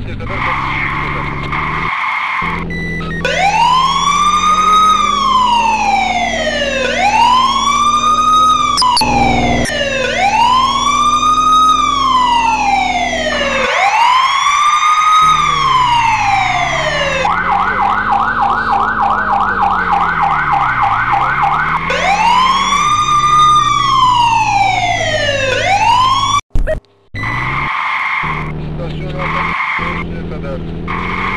Следующая заправка. Thank you. Yes, I do.